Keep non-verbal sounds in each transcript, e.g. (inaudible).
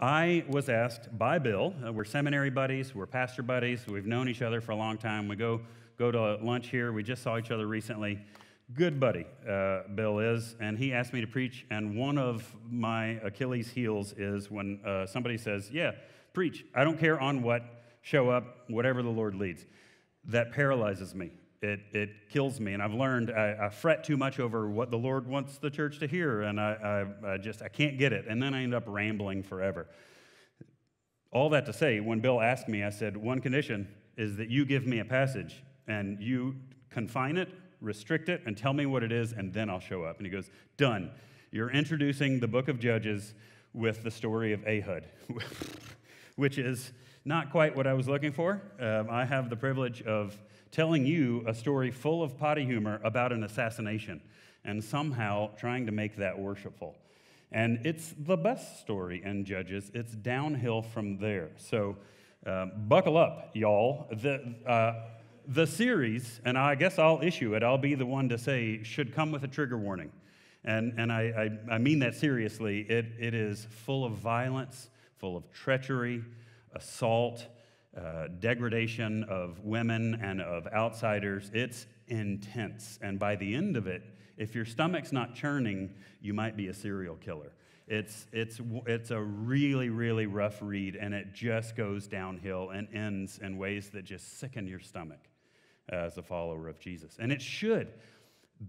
I was asked by Bill, uh, we're seminary buddies, we're pastor buddies, we've known each other for a long time. We go, go to lunch here, we just saw each other recently. Good buddy, uh, Bill is, and he asked me to preach. And one of my Achilles' heels is when uh, somebody says, Yeah, preach. I don't care on what, show up, whatever the Lord leads. That paralyzes me it, it kills me. And I've learned I, I, fret too much over what the Lord wants the church to hear, and I, I, I just I can't get it. And then I end up rambling forever. All that to say, when Bill asked me, I said, one condition is that you give me a passage and you confine it, restrict it, and tell me what it is, and then I'll show up. And he goes, done. You're introducing the book of Judges with the story of Ehud, (laughs) which is not quite what I was looking for. Um, I have the privilege of telling you a story full of potty humor about an assassination and somehow trying to make that worshipful. And it's the best story in Judges. It's downhill from there. So um, buckle up, y'all. The, uh, the series, and I guess I'll issue it, I'll be the one to say, should come with a trigger warning. And, and I, I, I mean that seriously. It, it is full of violence, full of treachery, assault, uh, degradation of women and of outsiders. It's intense. And by the end of it, if your stomach's not churning, you might be a serial killer. It's, it's, it's a really, really rough read, and it just goes downhill and ends in ways that just sicken your stomach as a follower of Jesus. And it should.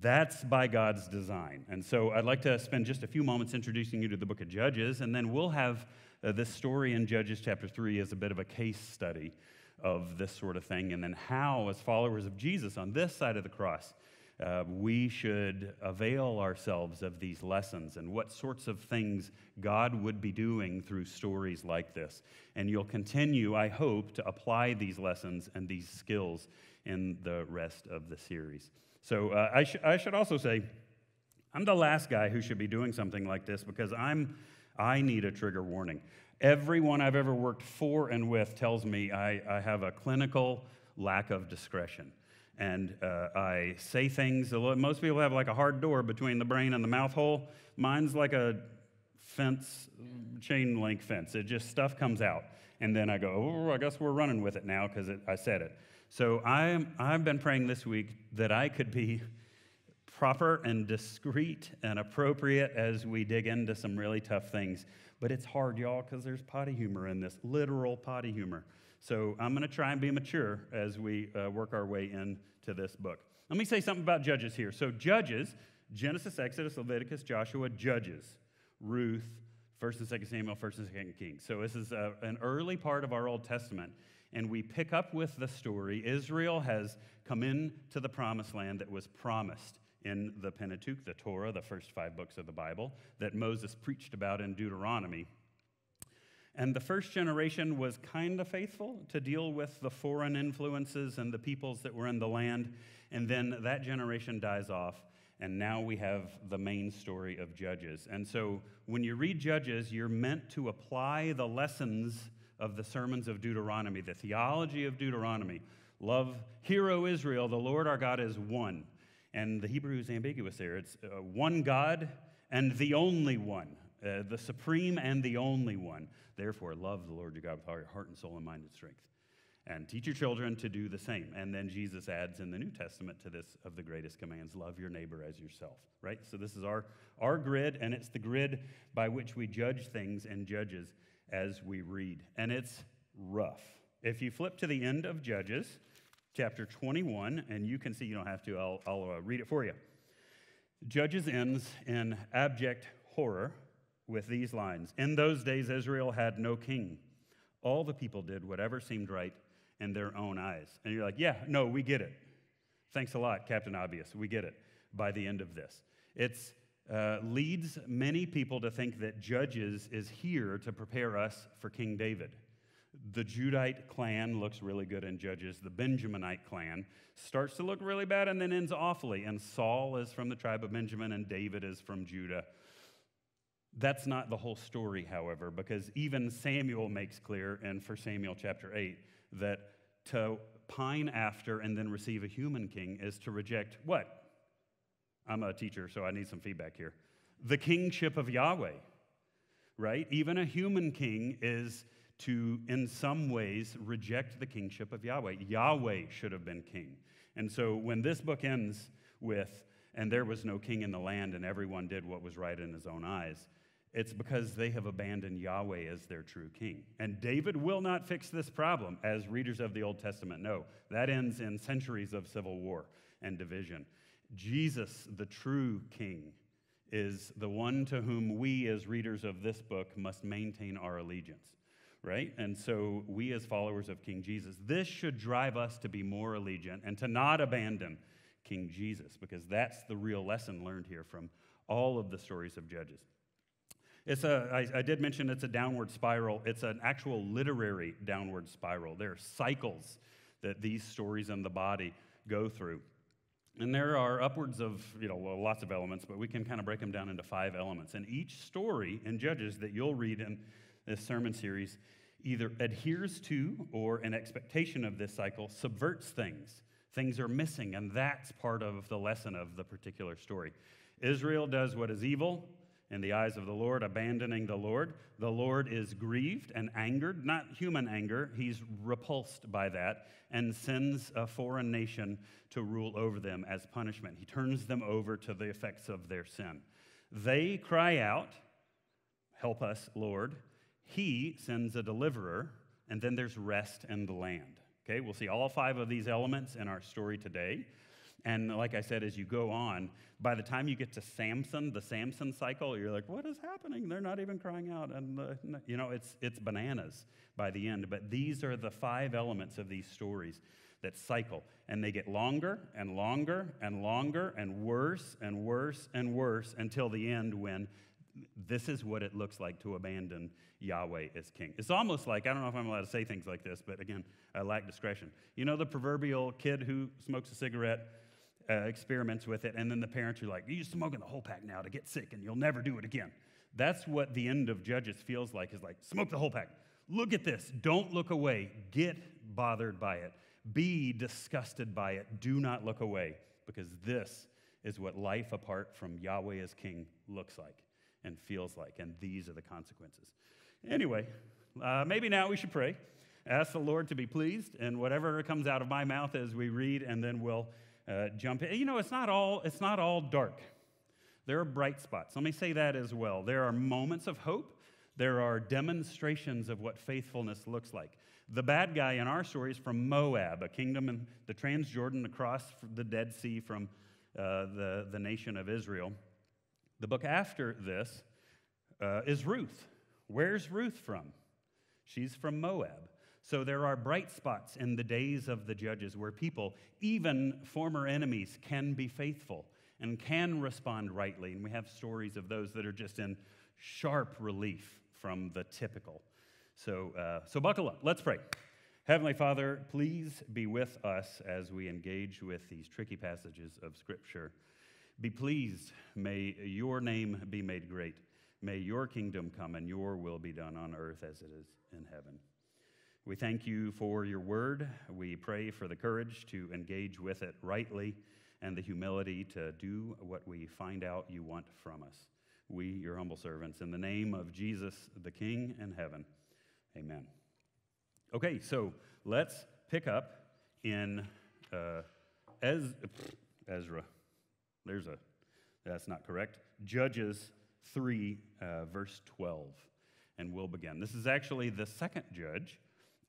That's by God's design. And so I'd like to spend just a few moments introducing you to the book of Judges, and then we'll have uh, this story in Judges chapter 3 is a bit of a case study of this sort of thing, and then how, as followers of Jesus on this side of the cross, uh, we should avail ourselves of these lessons and what sorts of things God would be doing through stories like this. And you'll continue, I hope, to apply these lessons and these skills in the rest of the series. So uh, I, sh- I should also say, I'm the last guy who should be doing something like this because I'm I need a trigger warning. Everyone I've ever worked for and with tells me I, I have a clinical lack of discretion. And uh, I say things, most people have like a hard door between the brain and the mouth hole. Mine's like a fence, chain link fence. It just, stuff comes out. And then I go, oh, I guess we're running with it now because I said it. So I am, I've been praying this week that I could be proper and discreet and appropriate as we dig into some really tough things. But it's hard, y'all, because there's potty humor in this, literal potty humor. So I'm going to try and be mature as we uh, work our way into this book. Let me say something about Judges here. So, Judges, Genesis, Exodus, Leviticus, Joshua, Judges, Ruth, 1st and 2nd Samuel, 1st and 2nd Kings. So, this is a, uh, an early part of our Old Testament. And we pick up with the story Israel has come into the promised land that was promised in the Pentateuch, the Torah, the first five books of the Bible, that Moses preached about in Deuteronomy. And the first generation was kind of faithful to deal with the foreign influences and the peoples that were in the land. And then that generation dies off, and now we have the main story of Judges. And so when you read Judges, you're meant to apply the lessons of the sermons of Deuteronomy, the theology of Deuteronomy. Love, hear O Israel, the Lord our God is one. And the Hebrew is ambiguous there. It's uh, one God and the only one, uh, the supreme and the only one. Therefore, love the Lord your God with all your heart and soul and mind and strength. And teach your children to do the same. And then Jesus adds in the New Testament to this of the greatest commands love your neighbor as yourself, right? So this is our, our grid, and it's the grid by which we judge things and judges as we read. And it's rough. If you flip to the end of Judges, chapter 21, and you can see, you don't have to, I'll, I'll uh, read it for you. Judges ends in abject horror with these lines In those days, Israel had no king. All the people did whatever seemed right in their own eyes. And you're like, yeah, no, we get it. Thanks a lot, Captain Obvious. We get it by the end of this. It uh, leads many people to think that Judges is here to prepare us for King David. The Judite clan looks really good in Judges. The Benjaminite clan starts to look really bad and then ends awfully. And Saul is from the tribe of Benjamin and David is from Judah. That's not the whole story, however, because even Samuel makes clear in 1 Samuel chapter 8 that to pine after and then receive a human king is to reject what? I'm a teacher, so I need some feedback here. The kingship of Yahweh right? Even a human king is to, in some ways, reject the kingship of Yahweh. Yahweh should have been king. And so when this book ends with, and there was no king in the land, and everyone did what was right in his own eyes, it's because they have abandoned Yahweh as their true king. And David will not fix this problem, as readers of the Old Testament know. That ends in centuries of civil war and division. Jesus, the true king, is the one to whom we, as readers of this book, must maintain our allegiance, right? And so, we, as followers of King Jesus, this should drive us to be more allegiant and to not abandon King Jesus, because that's the real lesson learned here from all of the stories of Judges. It's a, I, I did mention it's a downward spiral. It's an actual literary downward spiral. There are cycles that these stories in the body go through. And there are upwards of, you know, well, lots of elements, but we can kind of break them down into five elements. And each story in Judges that you'll read in this sermon series either adheres to or an expectation of this cycle subverts things. Things are missing, and that's part of the lesson of the particular story. Israel does what is evil, in the eyes of the Lord, abandoning the Lord. The Lord is grieved and angered, not human anger. He's repulsed by that and sends a foreign nation to rule over them as punishment. He turns them over to the effects of their sin. They cry out, Help us, Lord. He sends a deliverer, and then there's rest in the land. Okay, we'll see all five of these elements in our story today. And like I said, as you go on, by the time you get to Samson, the Samson cycle, you're like, what is happening? They're not even crying out. And, you know, it's, it's bananas by the end. But these are the five elements of these stories that cycle. And they get longer and longer and longer and worse and worse and worse until the end when this is what it looks like to abandon Yahweh as king. It's almost like, I don't know if I'm allowed to say things like this, but again, I lack discretion. You know the proverbial kid who smokes a cigarette uh, experiments with it, and then the parents are like, You're smoking the whole pack now to get sick, and you'll never do it again. That's what the end of Judges feels like is like, smoke the whole pack. Look at this. Don't look away. Get bothered by it. Be disgusted by it. Do not look away, because this is what life apart from Yahweh as king looks like and feels like, and these are the consequences. Anyway, uh, maybe now we should pray. Ask the Lord to be pleased, and whatever comes out of my mouth as we read, and then we'll uh, jump in. You know, it's not all it's not all dark. There are bright spots. Let me say that as well. There are moments of hope. There are demonstrations of what faithfulness looks like. The bad guy in our story is from Moab, a kingdom in the Transjordan across the Dead Sea from uh, the, the nation of Israel. The book after this uh, is Ruth. Where's Ruth from? She's from Moab. So there are bright spots in the days of the judges where people, even former enemies, can be faithful and can respond rightly. And we have stories of those that are just in sharp relief from the typical. So, uh, so buckle up. Let's pray. Heavenly Father, please be with us as we engage with these tricky passages of Scripture. Be pleased. May your name be made great. May your kingdom come and your will be done on earth as it is in heaven. We thank you for your word. We pray for the courage to engage with it rightly and the humility to do what we find out you want from us. We, your humble servants, in the name of Jesus, the King in heaven. Amen. Okay, so let's pick up in uh, Ez- Ezra. There's a, that's not correct. Judges 3, uh, verse 12. And we'll begin. This is actually the second judge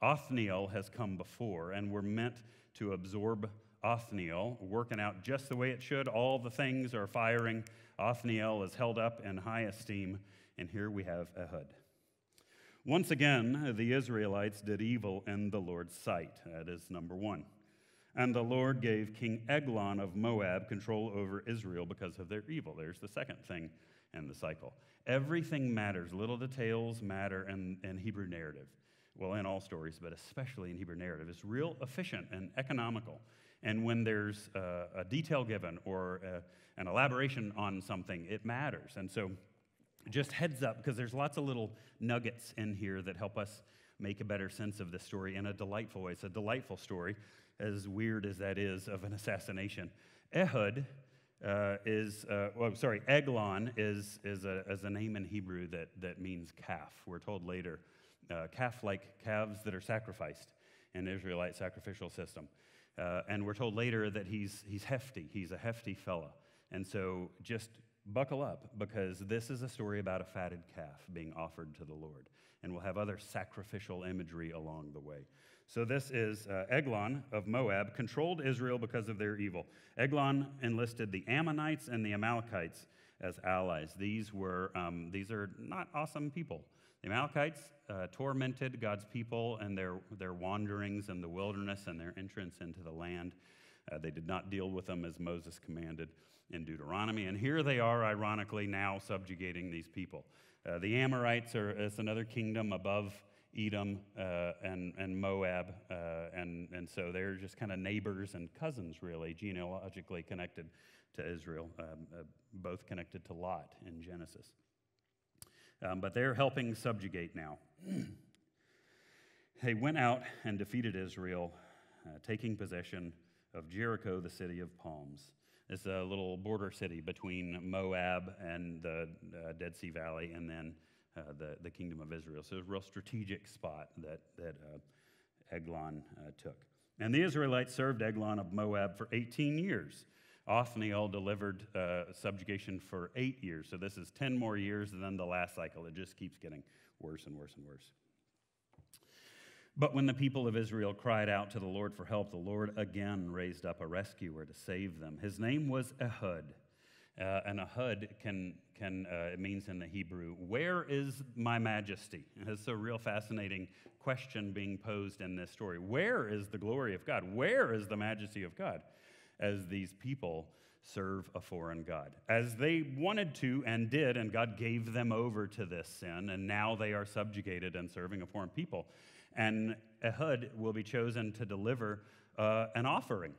Othniel has come before, and we're meant to absorb Othniel, working out just the way it should. All the things are firing. Othniel is held up in high esteem, and here we have Ehud. Once again, the Israelites did evil in the Lord's sight. That is number one. And the Lord gave King Eglon of Moab control over Israel because of their evil. There's the second thing in the cycle. Everything matters. Little details matter in, in Hebrew narrative well, in all stories, but especially in Hebrew narrative, is real efficient and economical. And when there's a, detail given or an elaboration on something, it matters. And so, just heads up, because there's lots of little nuggets in here that help us make a better sense of this story in a delightful way. It's a delightful story, as weird as that is, of an assassination. Ehud uh, is, uh, well, sorry, Eglon is, is, a, is a name in Hebrew that, that means calf. We're told later, uh, calf like calves that are sacrificed in Israelite sacrificial system. Uh, and we're told later that he's, he's hefty, he's a hefty fella. And so just buckle up because this is a story about a fatted calf being offered to the Lord. And we'll have other sacrificial imagery along the way. So this is uh, Eglon of Moab, controlled Israel because of their evil. Eglon enlisted the Ammonites and the Amalekites as allies. These were um, these are not awesome people. The Amalekites uh, tormented God's people and their, their wanderings in the wilderness and their entrance into the land. Uh, they did not deal with them as Moses commanded in Deuteronomy. And here they are, ironically, now subjugating these people. Uh, the Amorites are is another kingdom above Edom uh, and, and Moab. Uh, and, and so they're just kind of neighbors and cousins, really, genealogically connected to Israel, um, uh, both connected to Lot in Genesis. Um, but they're helping subjugate now. (clears throat) they went out and defeated Israel, uh, taking possession of Jericho, the city of palms. It's a little border city between Moab and the uh, Dead Sea Valley, and then uh, the, the kingdom of Israel. So it's a real strategic spot that, that uh, Eglon uh, took. And the Israelites served Eglon of Moab for 18 years. Othniel delivered uh, subjugation for eight years. So this is 10 more years than the last cycle. It just keeps getting worse and worse and worse. But when the people of Israel cried out to the Lord for help, the Lord again raised up a rescuer to save them. His name was Ehud. Uh, and Ehud can, can uh, it means in the Hebrew, where is my majesty? (laughs) It's a real fascinating question being posed in this story. Where is the glory of God? Where is the majesty of God? as these people serve a foreign God. As they wanted to and did, and God gave them over to this sin, and now they are subjugated and serving a foreign people. And Ehud will be chosen to deliver uh, an offering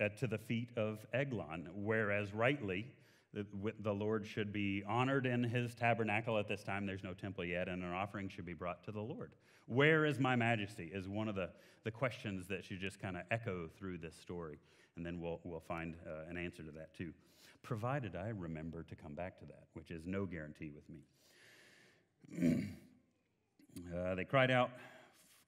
uh, to the feet of Eglon, whereas rightly, the, the Lord should be honored in his tabernacle at this time. There's no temple yet, and an offering should be brought to the Lord. Where is my majesty? Is one of the, the questions that should just kind of echo through this story and then we'll, we'll find uh, an answer to that too. Provided I remember to come back to that, which is no guarantee with me. (clears throat) uh, they cried out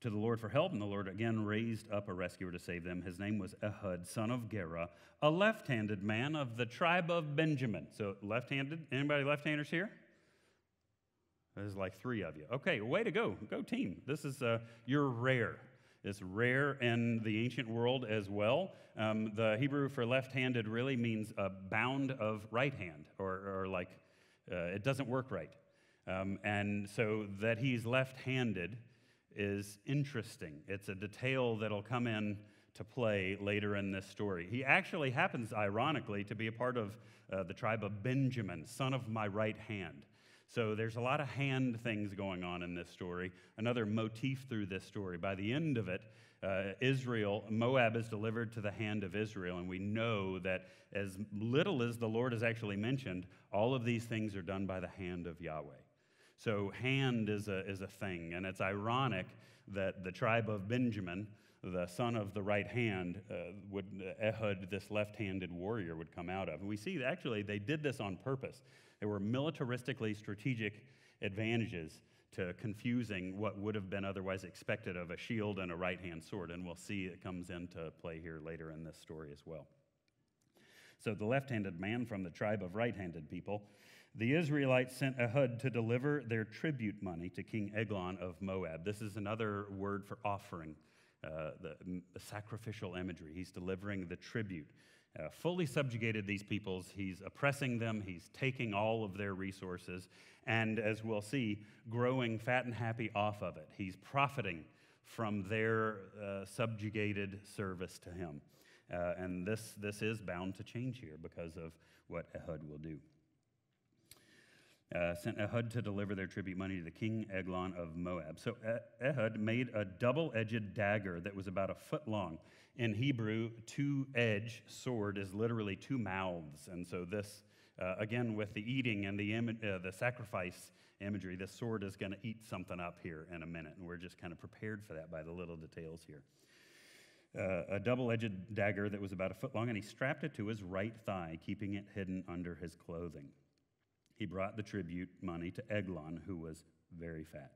to the Lord for help, and the Lord again raised up a rescuer to save them. His name was Ehud, son of Gera, a left handed man of the tribe of Benjamin. So, left handed? Anybody left handers here? There's like three of you. Okay, way to go. Go team. This is, uh, you're rare. It's rare in the ancient world as well. Um, the Hebrew for left handed really means a bound of right hand, or, or like uh, it doesn't work right. Um, and so that he's left handed is interesting. It's a detail that'll come in to play later in this story. He actually happens, ironically, to be a part of uh, the tribe of Benjamin, son of my right hand. So there's a lot of hand things going on in this story. Another motif through this story. By the end of it, uh, Israel, Moab is delivered to the hand of Israel, and we know that as little as the Lord has actually mentioned, all of these things are done by the hand of Yahweh. So hand is a, is a thing, and it's ironic that the tribe of Benjamin, the son of the right hand, uh, would Ehud, this left-handed warrior, would come out of. And we see actually they did this on purpose. There were militaristically strategic advantages to confusing what would have been otherwise expected of a shield and a right hand sword. And we'll see it comes into play here later in this story as well. So, the left handed man from the tribe of right handed people, the Israelites sent Ehud to deliver their tribute money to King Eglon of Moab. This is another word for offering, uh, the, the sacrificial imagery. He's delivering the tribute uh, fully subjugated these peoples. He's oppressing them, he's taking all of their resources, and as we'll see, growing fat and happy off of it. He's profiting from their uh, subjugated service to him. Uh, and this, this is bound to change here because of what Ehud will do. Uh, sent Ehud to deliver their tribute money to the king Eglon of Moab. So Ehud made a double edged dagger that was about a foot long in Hebrew, two edge sword is literally two mouths. And so, this, uh, again, with the eating and the, Im- uh, the sacrifice imagery, this sword is going to eat something up here in a minute. And we're just kind of prepared for that by the little details here. uh, a double edged dagger that was about a foot long, and he strapped it to his right thigh, keeping it hidden under his clothing. He brought the tribute money to Eglon, who was very fat.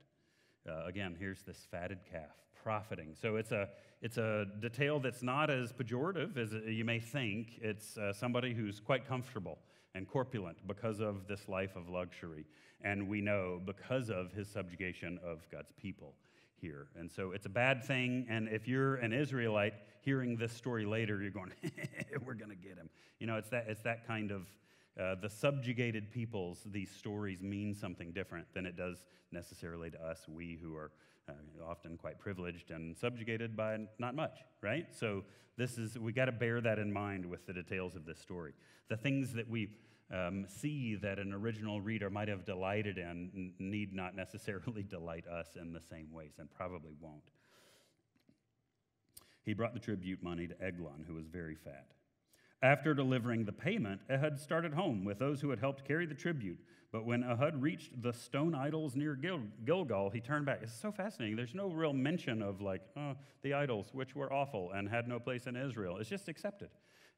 Uh, again, here's this fatted calf profiting. So it's a, it's a detail that's not as pejorative as you may think. It's uh, somebody who's quite comfortable and corpulent because of this life of luxury. And we know because of his subjugation of God's people here. And so it's a bad thing. And if you're an Israelite hearing this story later, you're going, (laughs) we're going to get him. You know, it's that, it's that kind of uh, the subjugated peoples, these stories mean something different than it does necessarily to us, we who are uh, often quite privileged and subjugated by not much, right? So this is we got to bear that in mind with the details of this story. The things that we um, see that an original reader might have delighted in need not necessarily (laughs) delight us in the same ways, and probably won't. He brought the tribute money to Eglon, who was very fat. After delivering the payment, Ehud started home with those who had helped carry the tribute. But when Ehud reached the stone idols near Gil- Gilgal, he turned back. It's so fascinating. There's no real mention of, like, oh, the idols, which were awful and had no place in Israel. It's just accepted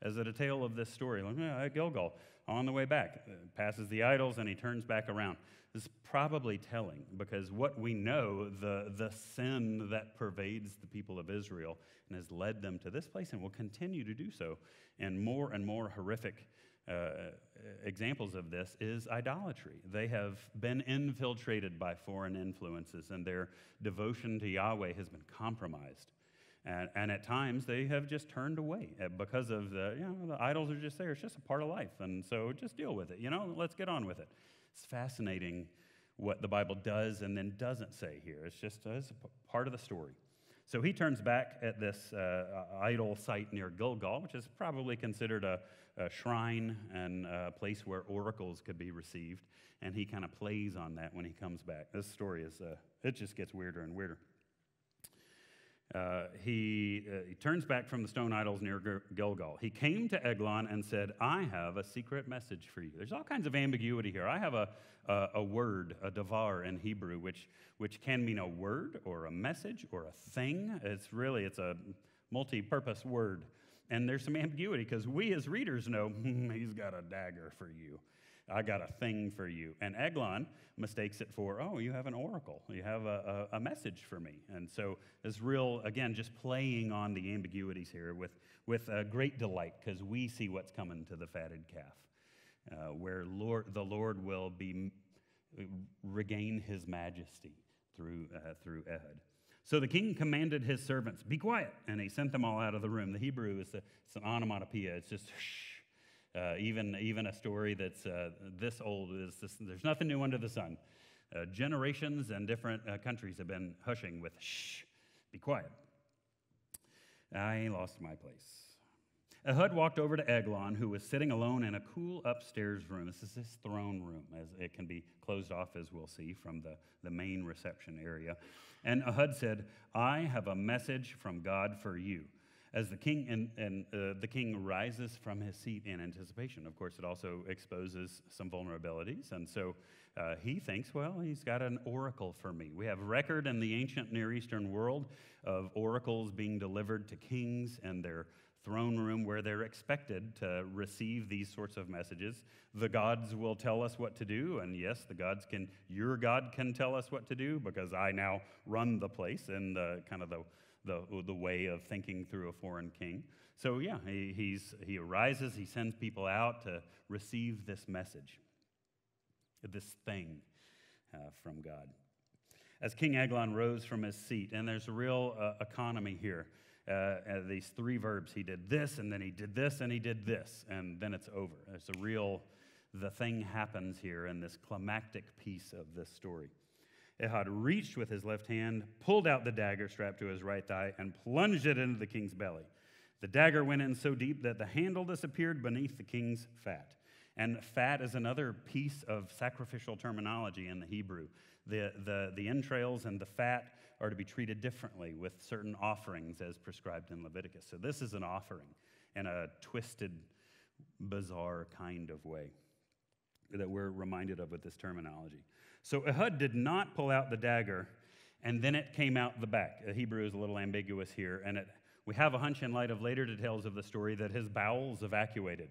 as a detail of this story. Like, Gilgal, on the way back, uh, passes the idols and he turns back around. This is probably telling because what we know, the, the sin that pervades the people of Israel and has led them to this place and will continue to do so, and more and more horrific uh, examples of this is idolatry. They have been infiltrated by foreign influences, and their devotion to Yahweh has been compromised. And, and, at times they have just turned away uh, because of the, you know, the idols are just there. It's just a part of life. And so just deal with it. You know, let's get on with it. It's fascinating what the Bible does and then doesn't say here. It's just uh, it's part of the story. So he turns back at this uh, idol site near Gilgal, which is probably considered a, a shrine and a place where oracles could be received. And he kind of plays on that when he comes back. This story is, uh, it just gets weirder and weirder. Uh, he, uh, he turns back from the stone idols near Gilgal. He came to Eglon and said, I have a secret message for you. There's all kinds of ambiguity here. I have a, a, a word, a davar in Hebrew, which, which can mean a word or a message or a thing. It's really, it's a multi-purpose word. And there's some ambiguity because we as readers know he's got a dagger for you. I got a thing for you. And Eglon mistakes it for, oh, you have an oracle. You have a, a, a message for me. And so it's real, again, just playing on the ambiguities here with, with great delight because we see what's coming to the fatted calf, uh, where Lord, the Lord will be regain his majesty through, uh, through Ehud. So the king commanded his servants, Be quiet, and he sent them all out of the room. The Hebrew is a, it's an onomatopoeia, it's just shh uh, even, even a story that's uh, this old is this, there's nothing new under the sun. Uh, generations and different uh, countries have been hushing with shh, be quiet. I lost my place. Ehud walked over to Eglon, who was sitting alone in a cool upstairs room. This is his throne room, as it can be closed off, as we'll see, from the, the main reception area. And Ehud said, I have a message from God for you as the king and, and uh, the king rises from his seat in anticipation. Of course, it also exposes some vulnerabilities, and so uh, he thinks, well, he's got an oracle for me. We have record in the ancient Near Eastern world of oracles being delivered to kings and their throne room where they're expected to receive these sorts of messages. The gods will tell us what to do, and yes, the gods can, your God can tell us what to do because I now run the place in the kind of the the, the way of thinking through a foreign king. So, yeah, he, he's, he arises, he sends people out to receive this message, this thing uh, from God. As King Eglon rose from his seat, and there's a real uh, economy here. Uh, these three verbs. He did this, and then he did this, and he did this, and then it's over. It's a real, the thing happens here in this climactic piece of this story. Ehud reached with his left hand, pulled out the dagger strapped to his right thigh, and plunged it into the king's belly. The dagger went in so deep that the handle disappeared beneath the king's fat. And fat is another piece of sacrificial terminology in the Hebrew. The, the, the entrails and the fat are to be treated differently with certain offerings as prescribed in Leviticus. So this is an offering in a twisted, bizarre kind of way that we're reminded of with this terminology. So Ehud did not pull out the dagger, and then it came out the back. The Hebrew is a little ambiguous here, and it We have a hunch in light of later details of the story that his bowels evacuated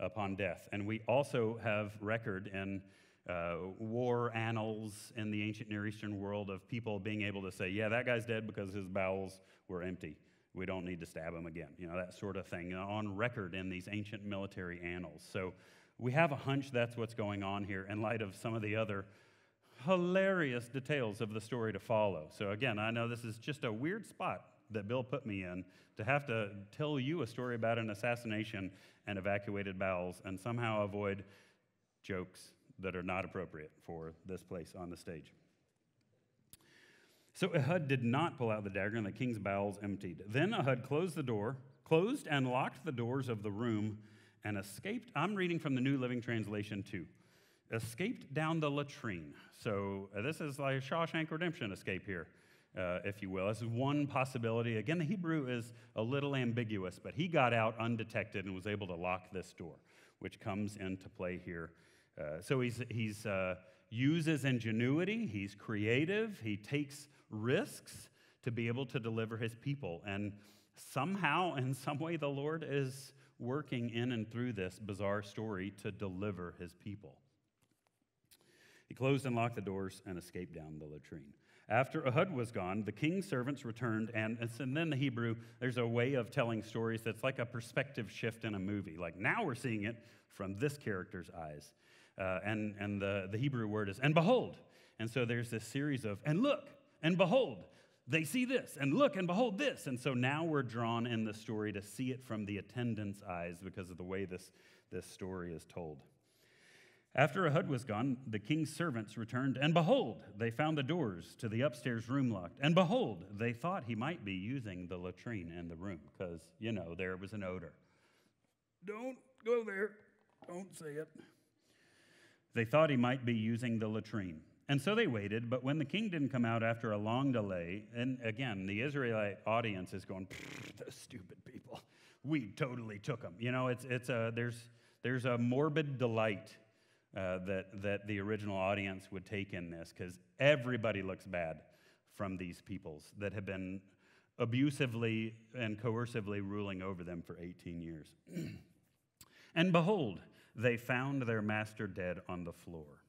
upon death. And we also have record in uh, war annals in the ancient Near Eastern world of people being able to say, yeah, that guy's dead because his bowels were empty. We don't need to stab him again. You know, that sort of thing on record in these ancient military annals. So we have a hunch that's what's going on here in light of some of the other hilarious details of the story to follow. So, again, I know this is just a weird spot that Bill put me in to have to tell you a story about an assassination and evacuated bowels and somehow avoid jokes that are not appropriate for this place on the stage. So Ehud did not pull out the dagger, and the king's bowels emptied. Then Ehud closed the door, closed and locked the doors of the room, and escaped. I'm reading from the New Living Translation too. Escaped down the latrine. So uh, this is like Shawshank Redemption escape here, uh, if you will. This is one possibility. Again, the Hebrew is a little ambiguous, but he got out undetected and was able to lock this door, which comes into play here. Uh, so he's, he's uh, uses ingenuity, he's creative, he takes risks to be able to deliver his people. And somehow, in some way, the Lord is working in and through this bizarre story to deliver his people. He closed and locked the doors and escaped down the latrine. After Ehud was gone, the king's servants returned, and, and then the Hebrew, there's a way of telling stories that's like a perspective shift in a movie. Like now we're seeing it from this character's eyes. Uh, and and the, the Hebrew word is, and behold. And so there's this series of, and look, and behold, they see this, and look, and behold this. And so now we're drawn in the story to see it from the attendant's eyes because of the way this, this story is told. After Ehud was gone, the king's servants returned, and behold, they found the doors to the upstairs room locked. And behold, they thought he might be using the latrine in the room because, you know, there was an odor. Don't go there. Don't say it. They thought he might be using the latrine. And so they waited, but when the king didn't come out after a long delay, and again, the Israelite audience is going, those stupid people. We totally took them. You know, it's, it's a, there's, there's a morbid delight uh, that, that the original audience would take in this because everybody looks bad from these peoples that have been abusively and coercively ruling over them for 18 years. (clears throat) and behold, they found their master dead on the floor.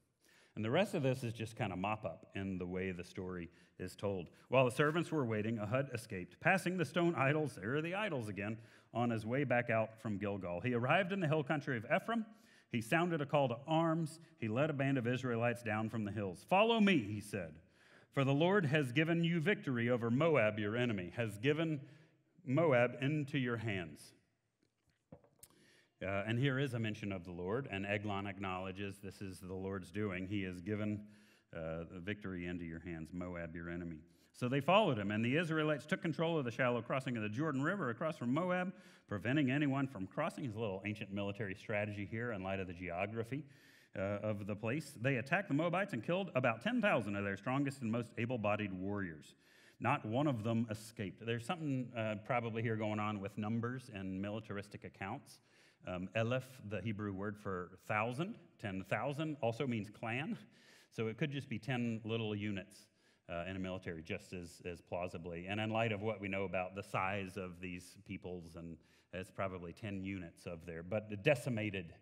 And the rest of this is just kind of mop up in the way the story is told. While the servants were waiting, Ehud escaped, passing the stone idols, there are the idols again, on his way back out from Gilgal. He arrived in the hill country of Ephraim. He sounded a call to arms. He led a band of Israelites down from the hills. Follow me, he said, for the Lord has given you victory over Moab, your enemy, has given Moab into your hands. Uh, and here is a mention of the Lord, and Eglon acknowledges this is the Lord's doing. He has given uh, victory into your hands, Moab, your enemy. So they followed him, and the Israelites took control of the shallow crossing of the Jordan River across from Moab, preventing anyone from crossing. His little ancient military strategy here in light of the geography uh, of the place. They attacked the Moabites and killed about 10,000 of their strongest and most able bodied warriors. Not one of them escaped. There's something uh, probably here going on with numbers and militaristic accounts. Um, the Hebrew word for thousand, 10,000, also means clan. So it could just be 10 little units uh, in a military, just as, as plausibly. And in light of what we know about the size of these peoples, and it's probably 10 units of there. But decimated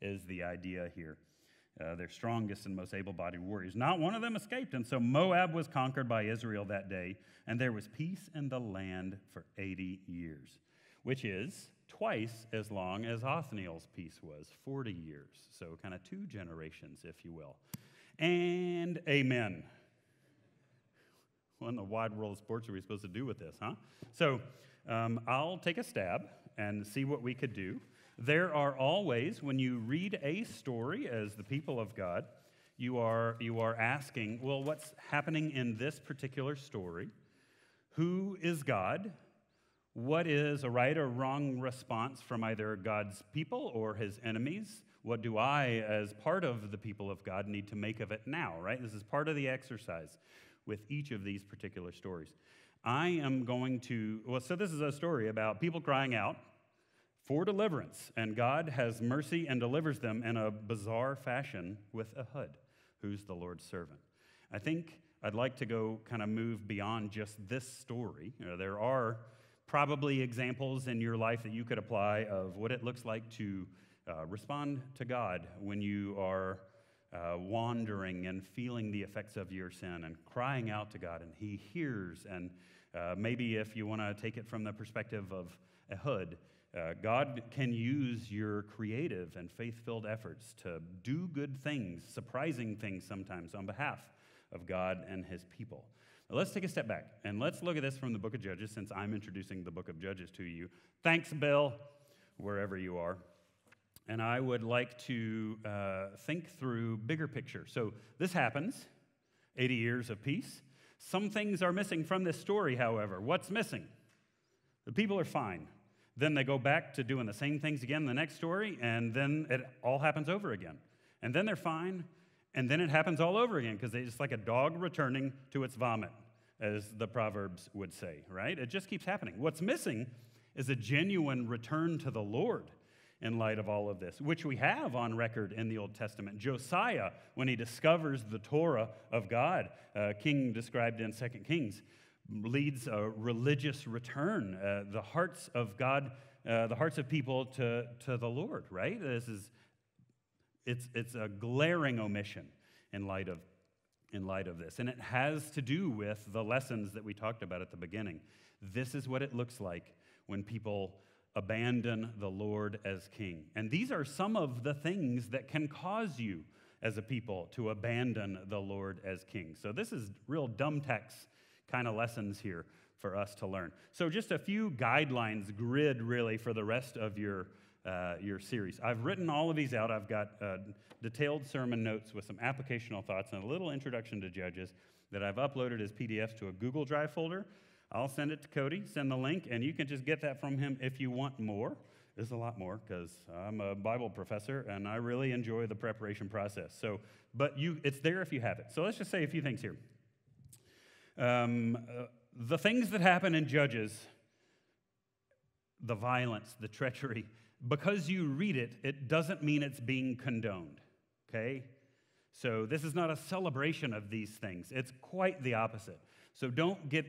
is the idea here. Uh, their strongest and most able bodied warriors. Not one of them escaped. And so Moab was conquered by Israel that day, and there was peace in the land for 80 years, which is twice as long as Othniel's peace was 40 years. So, kind of two generations, if you will. And amen. What in the wide world of sports are we supposed to do with this, huh? So, um, I'll take a stab and see what we could do. There are always, when you read a story as the people of God, you are, you are asking, well, what's happening in this particular story? Who is God? What is a right or wrong response from either God's people or his enemies? What do I, as part of the people of God, need to make of it now, right? This is part of the exercise with each of these particular stories. I am going to, well, so this is a story about people crying out for deliverance, and God has mercy and delivers them in a bizarre fashion with Ehud, who's the Lord's servant. I think I'd like to go kind of move beyond just this story. You know, there are probably examples in your life that you could apply of what it looks like to uh, respond to God when you are uh, wandering and feeling the effects of your sin and crying out to God, and He hears. And uh, maybe if you want to take it from the perspective of Ehud, uh, God can use your creative and faith filled efforts to do good things, surprising things sometimes, on behalf of God and His people. Now, let's take a step back and let's look at this from the book of Judges since I'm introducing the book of Judges to you. Thanks, Bill, wherever you are. And I would like to uh, think through bigger picture. So this happens 80 years of peace. Some things are missing from this story, however. What's missing? The people are fine. Then they go back to doing the same things again in the next story, and then it all happens over again. And then they're fine, and then it happens all over again because it's like a dog returning to its vomit, as the Proverbs would say, right? It just keeps happening. What's missing is a genuine return to the Lord in light of all of this, which we have on record in the Old Testament. Josiah, when he discovers the Torah of God, uh, king described in 2 Kings, leads a religious return, uh, the hearts of God, uh, the hearts of people to, to the Lord, right? This is it's, it's a glaring omission in light, of, in light of this. And it has to do with the lessons that we talked about at the beginning. This is what it looks like when people abandon the Lord as king. And these are some of the things that can cause you as a people to abandon the Lord as king. So this is real dumb text kind of lessons here for us to learn. So just a few guidelines, grid really for the rest of your uh, your series. I've written all of these out. I've got uh, detailed sermon notes with some applicational thoughts and a little introduction to Judges that I've uploaded as PDFs to a Google Drive folder. I'll send it to Cody, send the link, and you can just get that from him if you want more. There's a lot more because I'm a Bible professor and I really enjoy the preparation process. So, but you, it's there if you have it. So let's just say a few things here. Um, uh, the things that happen in Judges, the violence, the treachery, because you read it, it doesn't mean it's being condoned, okay? So this is not a celebration of these things. It's quite the opposite. So don't get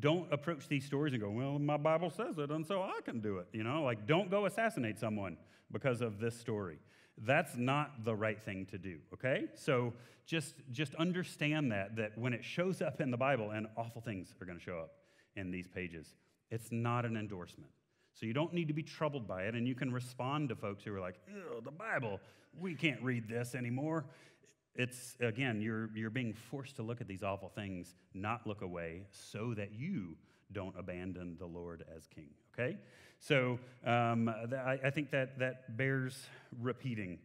don't approach these stories and go, "Well, my Bible says it, and so I can do it." You know, like don't go assassinate someone because of this story. That's not the right thing to do, okay? So just just understand that that when it shows up in the Bible and awful things are going to show up in these pages, it's not an endorsement. So you don't need to be troubled by it, and you can respond to folks who are like, ew, the Bible, we can't read this anymore. It's, again, you're, you're being forced to look at these awful things, not look away, so that you don't abandon the Lord as king, okay? So um, I, I think that, that bears repeating.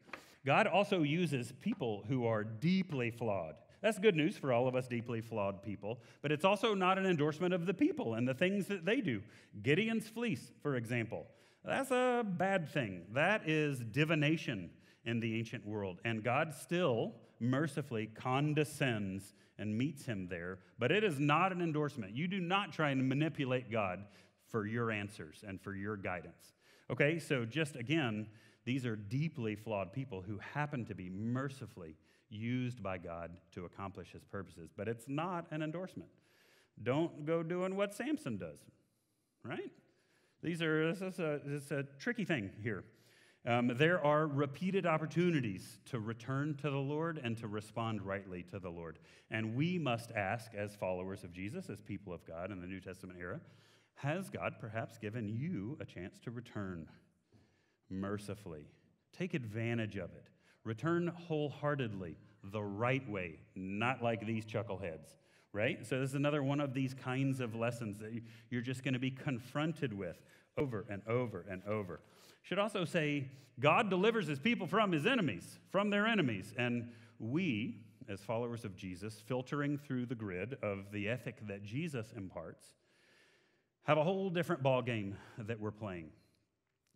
God also uses people who are deeply flawed. That's good news for all of us deeply flawed people, but it's also not an endorsement of the people and the things that they do. Gideon's fleece, for example, that's a bad thing. That is divination in the ancient world. And God still mercifully condescends and meets him there, but it is not an endorsement. You do not try and manipulate God for your answers and for your guidance. Okay, so just again, these are deeply flawed people who happen to be mercifully used by God to accomplish his purposes. But it's not an endorsement. Don't go doing what Samson does, right? These are, this is a, this is a tricky thing here. Um, there are repeated opportunities to return to the Lord and to respond rightly to the Lord. And we must ask, as followers of Jesus, as people of God in the New Testament era, has God perhaps given you a chance to return mercifully? Take advantage of it. Return wholeheartedly, the right way, not like these chuckleheads, right? So, this is another one of these kinds of lessons that you're just going to be confronted with over and over and over. Should also say, God delivers his people from his enemies, from their enemies. And we, as followers of Jesus, filtering through the grid of the ethic that Jesus imparts, have a whole different ball game that we're playing.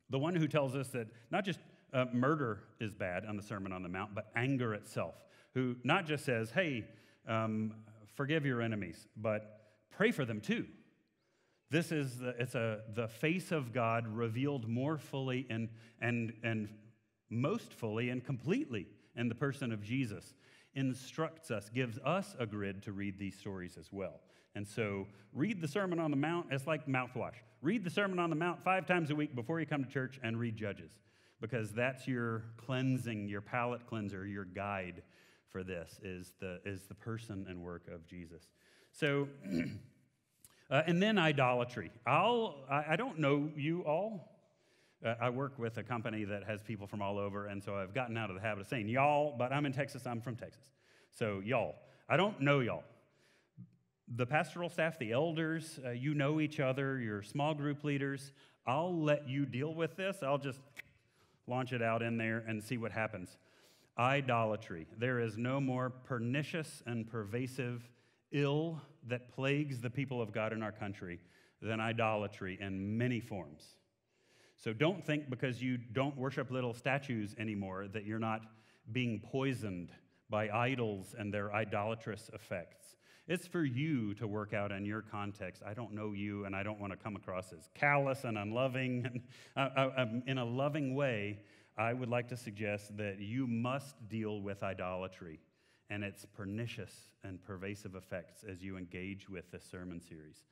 The one who tells us that not just uh, murder is bad on the Sermon on the Mount, but anger itself, who not just says, hey, um, forgive your enemies, but pray for them too. This is the, it's a, the face of God revealed more fully and, and, and most fully and completely in the person of Jesus. instructs us, gives us a grid to read these stories as well. And so, read the Sermon on the Mount. It's like mouthwash. Read the Sermon on the Mount five times a week before you come to church and read Judges, because that's your cleansing, your palate cleanser, your guide for this is the, is the person and work of Jesus. So, (clears throat) uh, and then idolatry. I'll, I, I don't know you all. Uh, I work with a company that has people from all over, and so I've gotten out of the habit of saying y'all, but I'm in Texas, I'm from Texas. So, y'all. I don't know y'all. The pastoral staff, the elders, uh, you know each other, your small group leaders. I'll let you deal with this. I'll just launch it out in there and see what happens. Idolatry. There is no more pernicious and pervasive ill that plagues the people of God in our country than idolatry in many forms. So don't think because you don't worship little statues anymore that you're not being poisoned by idols and their idolatrous effects. It's for you to work out in your context. I don't know you, and I don't want to come across as callous and unloving. (laughs) Uh, uh, um, in a loving way, I would like to suggest that you must deal with idolatry and its pernicious and pervasive effects as you engage with this sermon series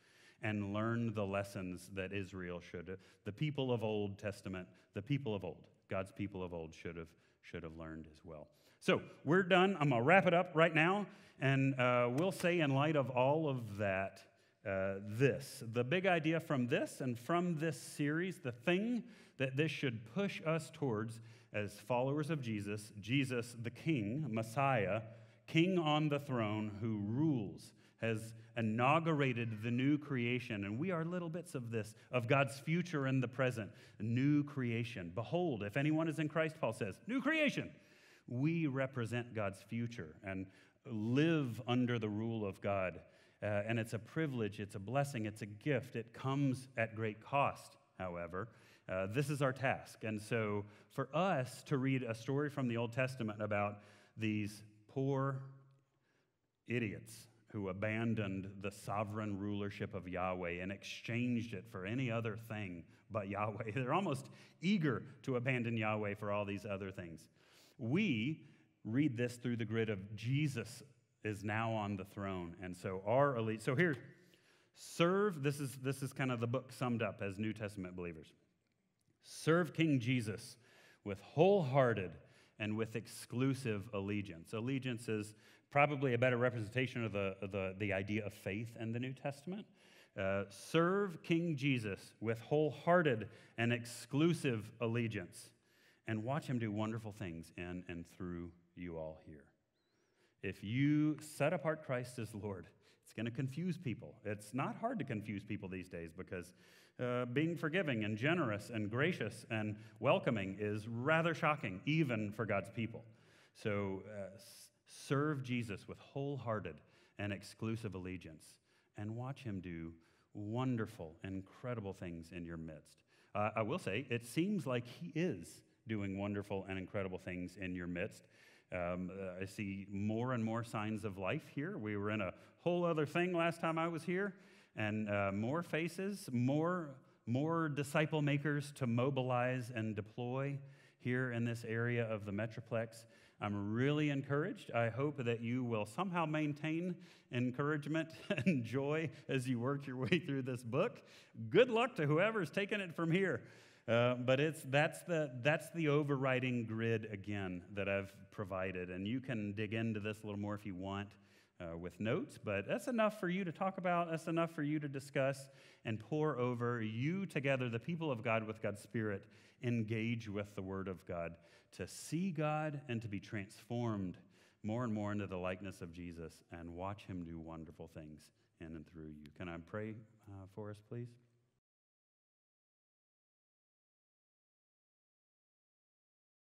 and learn the lessons that Israel should, the people of Old Testament, the people of old, God's people of old should have, should have learned as well. So we're done. I'm going to wrap it up right now. And uh, we'll say, in light of all of that, uh, this. The big idea from this and from this series, the thing that this should push us towards as followers of Jesus, Jesus, the King, Messiah, King on the throne who rules, has inaugurated the new creation. And we are little bits of this, of God's future and the present, new creation. Behold, if anyone is in Christ, Paul says, new creation. We represent God's future and live under the rule of God. Uh, and it's a privilege, it's a blessing, it's a gift. It comes at great cost, however. Uh, this is our task. And so, for us to read a story from the Old Testament about these poor idiots who abandoned the sovereign rulership of Yahweh and exchanged it for any other thing but Yahweh. (laughs) They're almost eager to abandon Yahweh for all these other things. We read this through the grid of Jesus is now on the throne. And so our elite, so here, serve, this is, this is kind of the book summed up as New Testament believers. Serve King Jesus with wholehearted and with exclusive allegiance. Allegiance is probably a better representation of the, the, the idea of faith in the New Testament. Uh, serve King Jesus with wholehearted and exclusive allegiance and watch him do wonderful things in and through you all here. If you set apart Christ as Lord, it's going to confuse people. It's not hard to confuse people these days because uh, being forgiving and generous and gracious and welcoming is rather shocking, even for God's people. So uh, serve Jesus with wholehearted and exclusive allegiance and watch him do wonderful, incredible things in your midst. Uh, I will say, it seems like he is doing wonderful and incredible things in your midst. Um, uh, I see more and more signs of life here. We were in a whole other thing last time I was here, and uh, more faces, more, more disciple makers to mobilize and deploy here in this area of the Metroplex. I'm really encouraged. I hope that you will somehow maintain encouragement (laughs) and joy as you work your way through this book. Good luck to whoever's taking it from here. Uh, but it's, that's, the, that's the overriding grid again that I've provided. And you can dig into this a little more if you want uh, with notes, but that's enough for you to talk about. That's enough for you to discuss and pore over. You together, the people of God with God's Spirit, engage with the Word of God to see God and to be transformed more and more into the likeness of Jesus and watch Him do wonderful things in and through you. Can I pray uh, for us, please?